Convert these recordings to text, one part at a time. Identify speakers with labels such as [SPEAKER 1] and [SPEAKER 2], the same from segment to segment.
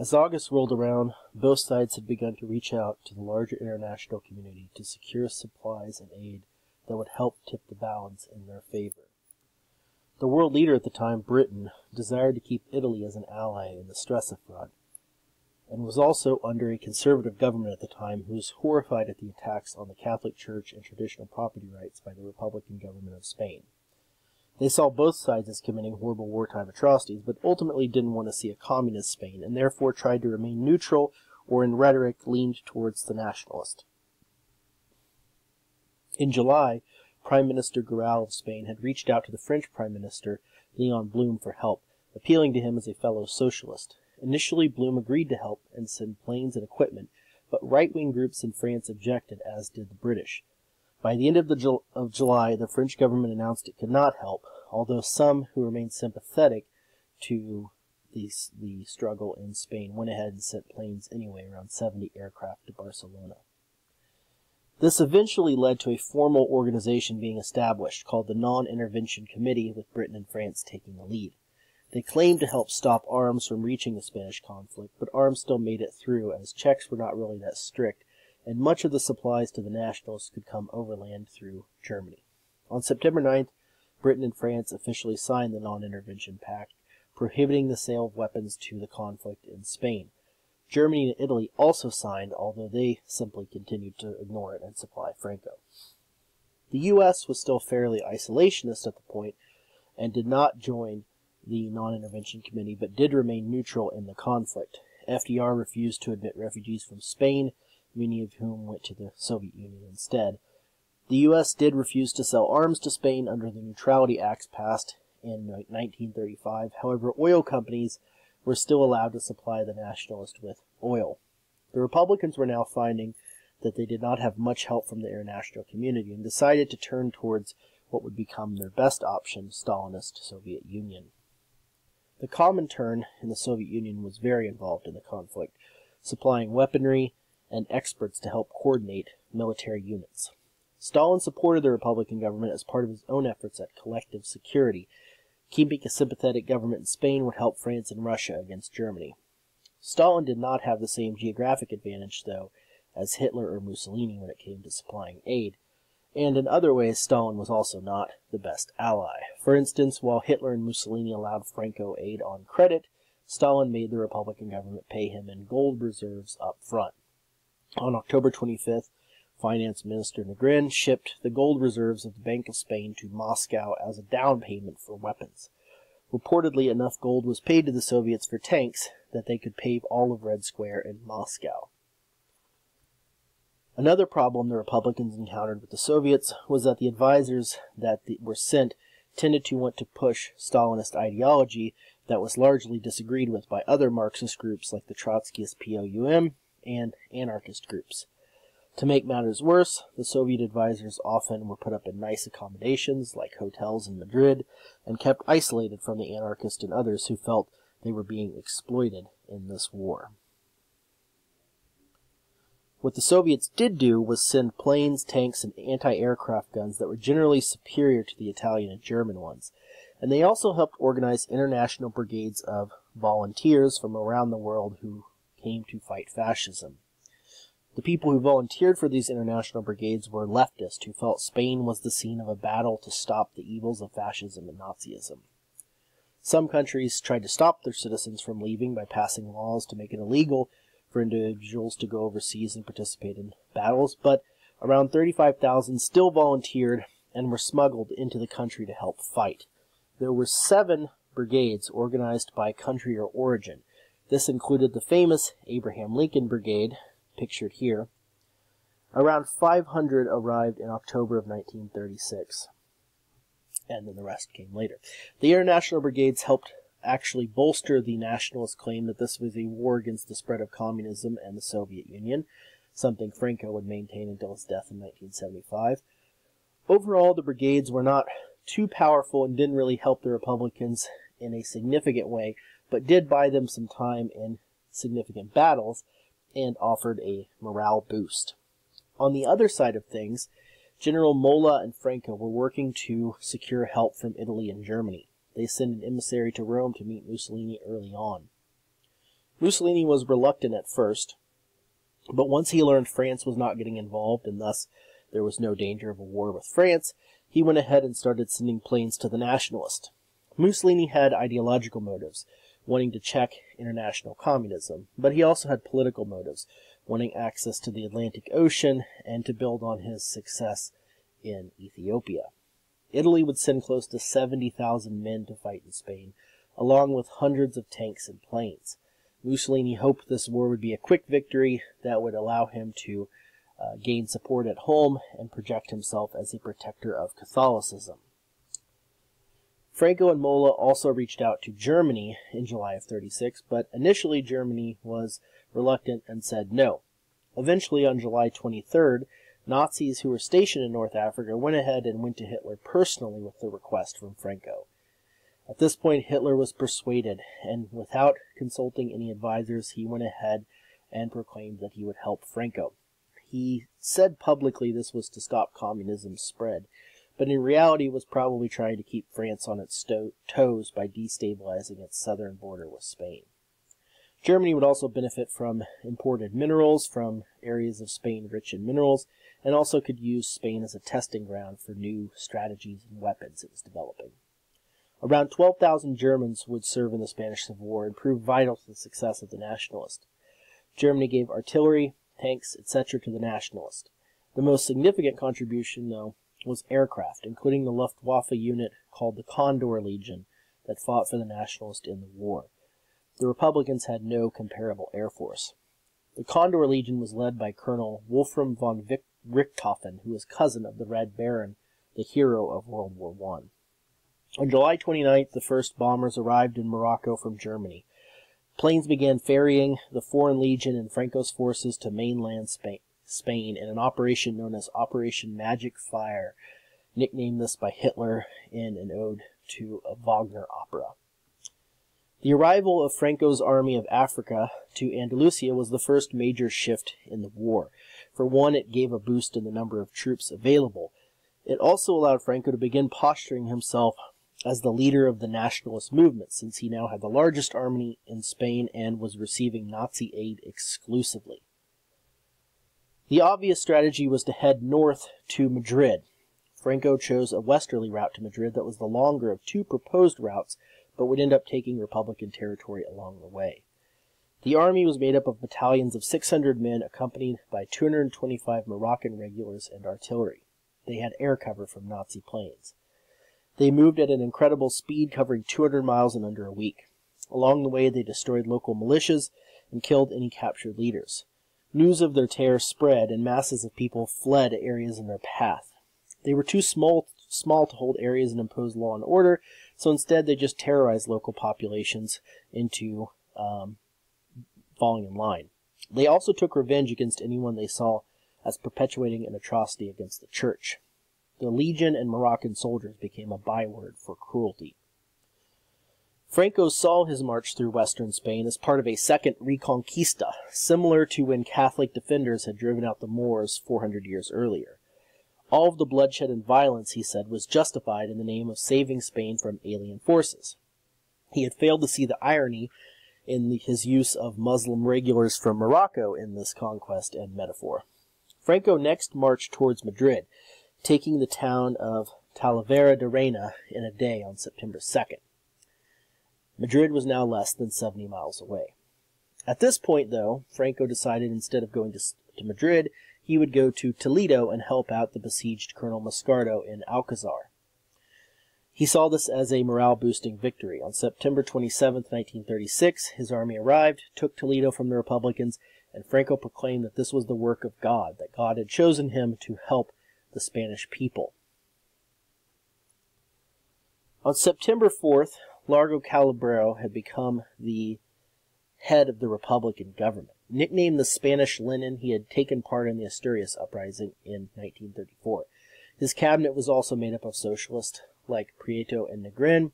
[SPEAKER 1] As August rolled around, both sides had begun to reach out to the larger international community to secure supplies and aid that would help tip the balance in their favor. The world leader at the time, Britain, desired to keep Italy as an ally in the Stresa front, and was also under a conservative government at the time who was horrified at the attacks on the Catholic Church and traditional property rights by the Republican government of Spain. They saw both sides as committing horrible wartime atrocities, but ultimately didn't want to see a communist Spain, and therefore tried to remain neutral or in rhetoric leaned towards the nationalist. In July, Prime Minister Giral of Spain had reached out to the French Prime Minister Leon Blum for help, appealing to him as a fellow socialist. Initially, Blum agreed to help and send planes and equipment, but right-wing groups in France objected, as did the British. By the end of, the, of July, the French government announced it could not help, although some who remained sympathetic to the, the struggle in Spain went ahead and sent planes anyway, around 70 aircraft to Barcelona. This eventually led to a formal organization being established called the Non-Intervention Committee, with Britain and France taking the lead. They claimed to help stop arms from reaching the Spanish conflict, but arms still made it through as checks were not really that strict and much of the supplies to the Nationalists could come overland through Germany. On September 9th, Britain and France officially signed the Non-Intervention Pact, prohibiting the sale of weapons to the conflict in Spain. Germany and Italy also signed, although they simply continued to ignore it and supply Franco. The U.S. was still fairly isolationist at the point and did not join the Non-Intervention Committee, but did remain neutral in the conflict. FDR refused to admit refugees from Spain many of whom went to the Soviet Union instead. The U.S. did refuse to sell arms to Spain under the Neutrality Acts passed in 1935. However, oil companies were still allowed to supply the nationalists with oil. The Republicans were now finding that they did not have much help from the international community and decided to turn towards what would become their best option, Stalinist Soviet Union. The Comintern in the Soviet Union was very involved in the conflict, supplying weaponry and experts to help coordinate military units. Stalin supported the Republican government as part of his own efforts at collective security. Keeping a sympathetic government in Spain would help France and Russia against Germany. Stalin did not have the same geographic advantage, though, as Hitler or Mussolini when it came to supplying aid, and in other ways Stalin was also not the best ally. For instance, while Hitler and Mussolini allowed Franco aid on credit, Stalin made the Republican government pay him in gold reserves up front. On October 25th, Finance Minister Negrin shipped the gold reserves of the Bank of Spain to Moscow as a down payment for weapons. Reportedly, enough gold was paid to the Soviets for tanks that they could pave all of Red Square in Moscow. Another problem the Republicans encountered with the Soviets was that the advisors that were sent tended to want to push Stalinist ideology that was largely disagreed with by other Marxist groups like the Trotskyist POUM and anarchist groups. To make matters worse, the Soviet advisors often were put up in nice accommodations, like hotels in Madrid, and kept isolated from the anarchists and others who felt they were being exploited in this war. What the Soviets did do was send planes, tanks, and anti-aircraft guns that were generally superior to the Italian and German ones. And they also helped organize international brigades of volunteers from around the world who came to fight fascism. The people who volunteered for these international brigades were leftists who felt Spain was the scene of a battle to stop the evils of fascism and Nazism. Some countries tried to stop their citizens from leaving by passing laws to make it illegal for individuals to go overseas and participate in battles, but around 35,000 still volunteered and were smuggled into the country to help fight. There were seven brigades organized by country or origin, this included the famous Abraham Lincoln Brigade, pictured here. Around 500 arrived in October of 1936, and then the rest came later. The international brigades helped actually bolster the nationalist claim that this was a war against the spread of communism and the Soviet Union, something Franco would maintain until his death in 1975. Overall, the brigades were not too powerful and didn't really help the Republicans in a significant way, but did buy them some time in significant battles and offered a morale boost. On the other side of things, General Mola and Franco were working to secure help from Italy and Germany. They sent an emissary to Rome to meet Mussolini early on. Mussolini was reluctant at first, but once he learned France was not getting involved and thus there was no danger of a war with France, he went ahead and started sending planes to the nationalists. Mussolini had ideological motives, wanting to check international communism, but he also had political motives, wanting access to the Atlantic Ocean and to build on his success in Ethiopia. Italy would send close to 70,000 men to fight in Spain, along with hundreds of tanks and planes. Mussolini hoped this war would be a quick victory that would allow him to uh, gain support at home and project himself as a protector of Catholicism. Franco and Mola also reached out to Germany in July of 36, but initially Germany was reluctant and said no. Eventually, on July 23rd, Nazis who were stationed in North Africa went ahead and went to Hitler personally with the request from Franco. At this point, Hitler was persuaded, and without consulting any advisors, he went ahead and proclaimed that he would help Franco. He said publicly this was to stop communism's spread, but in reality was probably trying to keep France on its toes by destabilizing its southern border with Spain. Germany would also benefit from imported minerals from areas of Spain rich in minerals, and also could use Spain as a testing ground for new strategies and weapons it was developing. Around 12,000 Germans would serve in the Spanish Civil War and prove vital to the success of the nationalists. Germany gave artillery, tanks, etc. to the nationalists. The most significant contribution, though, was aircraft, including the Luftwaffe unit called the Condor Legion that fought for the nationalists in the war. The Republicans had no comparable air force. The Condor Legion was led by Colonel Wolfram von Richthofen, who was cousin of the Red Baron, the hero of World War I. On July 29th, the first bombers arrived in Morocco from Germany. Planes began ferrying the Foreign Legion and Franco's forces to mainland Spain in an operation known as Operation Magic Fire, nicknamed this by Hitler in an ode to a Wagner opera. The arrival of Franco's army of Africa to Andalusia was the first major shift in the war. For one, it gave a boost in the number of troops available. It also allowed Franco to begin posturing himself as the leader of the nationalist movement, since he now had the largest army in Spain and was receiving Nazi aid exclusively. The obvious strategy was to head north to Madrid. Franco chose a westerly route to Madrid that was the longer of two proposed routes, but would end up taking Republican territory along the way. The army was made up of battalions of 600 men accompanied by 225 Moroccan regulars and artillery. They had air cover from Nazi planes. They moved at an incredible speed, covering 200 miles in under a week. Along the way, they destroyed local militias and killed any captured leaders. News of their terror spread, and masses of people fled areas in their path. They were too small, small to hold areas and impose law and order, so instead they just terrorized local populations into um, falling in line. They also took revenge against anyone they saw as perpetuating an atrocity against the church. The legion and Moroccan soldiers became a byword for cruelty. Franco saw his march through western Spain as part of a second Reconquista, similar to when Catholic defenders had driven out the Moors 400 years earlier. All of the bloodshed and violence, he said, was justified in the name of saving Spain from alien forces. He had failed to see the irony in his use of Muslim regulars from Morocco in this conquest and metaphor. Franco next marched towards Madrid, taking the town of Talavera de Reina in a day on September 2nd. Madrid was now less than 70 miles away. At this point, though, Franco decided instead of going to, to Madrid, he would go to Toledo and help out the besieged Colonel Moscardo in Alcazar. He saw this as a morale boosting victory. On September 27, 1936, his army arrived, took Toledo from the Republicans, and Franco proclaimed that this was the work of God, that God had chosen him to help the Spanish people. On September 4th, Largo Caballero had become the head of the Republican government. Nicknamed the Spanish Lenin, he had taken part in the Asturias uprising in 1934. His cabinet was also made up of socialists like Prieto and Negrin.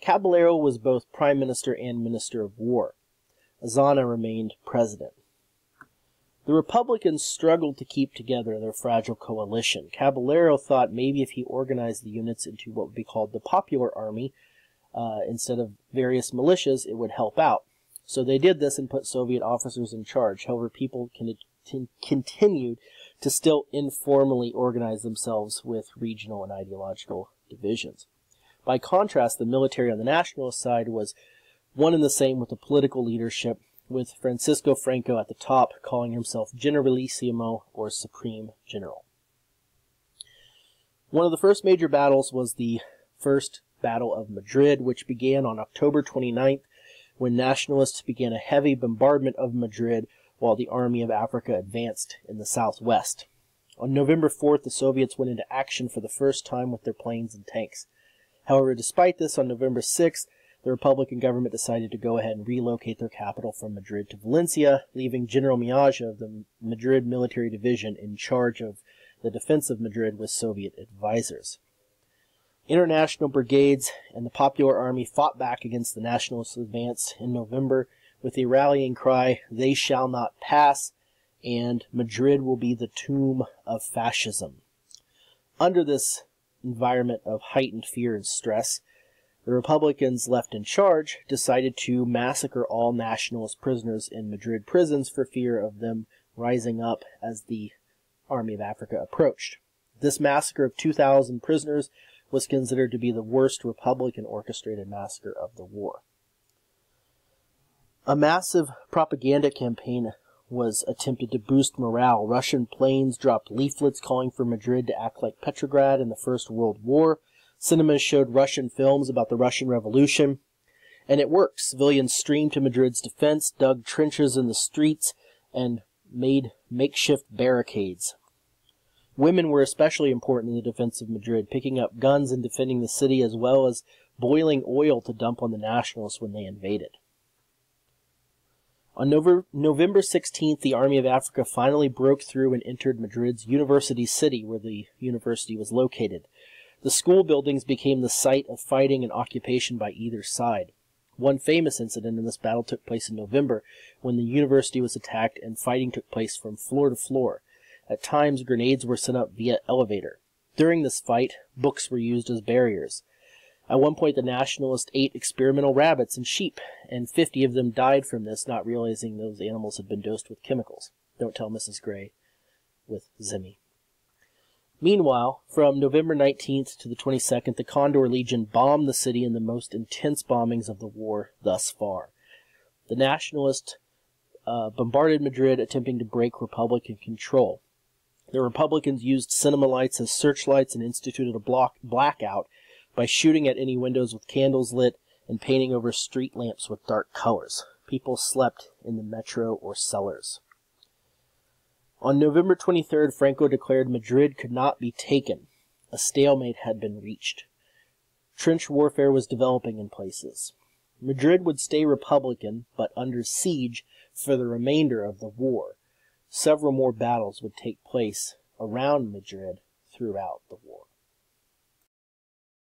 [SPEAKER 1] Caballero was both prime minister and minister of war. Azana remained president. The Republicans struggled to keep together their fragile coalition. Caballero thought maybe if he organized the units into what would be called the Popular Army, uh, instead of various militias, it would help out. So they did this and put Soviet officers in charge. However, people con- continued to still informally organize themselves with regional and ideological divisions. By contrast, the military on the nationalist side was one and the same with the political leadership, with Francisco Franco at the top calling himself Generalissimo or Supreme General. One of the first major battles was the First Battle of Madrid, which began on October 29th when nationalists began a heavy bombardment of Madrid while the Army of Africa advanced in the southwest. On November 4th, the Soviets went into action for the first time with their planes and tanks. However, despite this, on November 6th, the Republican government decided to go ahead and relocate their capital from Madrid to Valencia, leaving General Miaja of the Madrid Military Division in charge of the defense of Madrid with Soviet advisors. International brigades and the Popular Army fought back against the Nationalist advance in November with a rallying cry, They shall not pass, and Madrid will be the tomb of fascism. Under this environment of heightened fear and stress, the Republicans left in charge decided to massacre all nationalist prisoners in Madrid prisons for fear of them rising up as the Army of Africa approached. This massacre of 2,000 prisoners was considered to be the worst Republican orchestrated massacre of the war. A massive propaganda campaign was attempted to boost morale. Russian planes dropped leaflets calling for Madrid to act like Petrograd in the First World War. Cinemas showed Russian films about the Russian Revolution. And it worked. Civilians streamed to Madrid's defense, dug trenches in the streets, and made makeshift barricades. Women were especially important in the defense of Madrid, picking up guns and defending the city as well as boiling oil to dump on the nationalists when they invaded. On November 16th, the Army of Africa finally broke through and entered Madrid's University City, where the university was located. The school buildings became the site of fighting and occupation by either side. One famous incident in this battle took place in November, when the university was attacked and fighting took place from floor to floor. At times, grenades were sent up via elevator. During this fight, books were used as barriers. At one point, the Nationalists ate experimental rabbits and sheep, and 50 of them died from this, not realizing those animals had been dosed with chemicals. Don't tell Mrs. Gray with Zemi. Meanwhile, from November 19th to the 22nd, the Condor Legion bombed the city in the most intense bombings of the war thus far. The Nationalists uh, bombarded Madrid, attempting to break Republican control. The Republicans used cinema lights as searchlights and instituted a block blackout by shooting at any windows with candles lit and painting over street lamps with dark colors. People slept in the metro or cellars. On November 23rd, Franco declared Madrid could not be taken. A stalemate had been reached. Trench warfare was developing in places. Madrid would stay Republican, but under siege for the remainder of the war. Several more battles would take place around Madrid throughout the war.